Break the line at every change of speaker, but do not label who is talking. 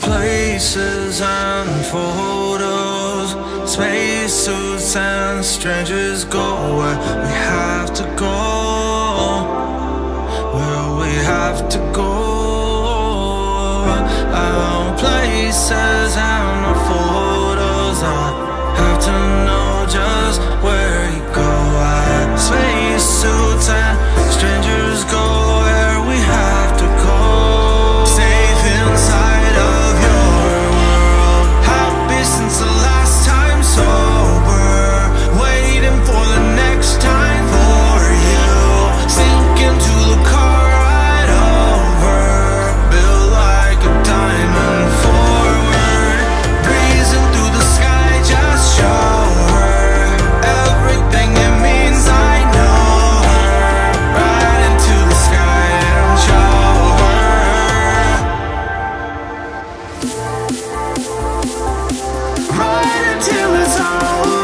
Places and photos, spacesuits and strangers go where we have to go, where we have to go. Our places Right until it's over.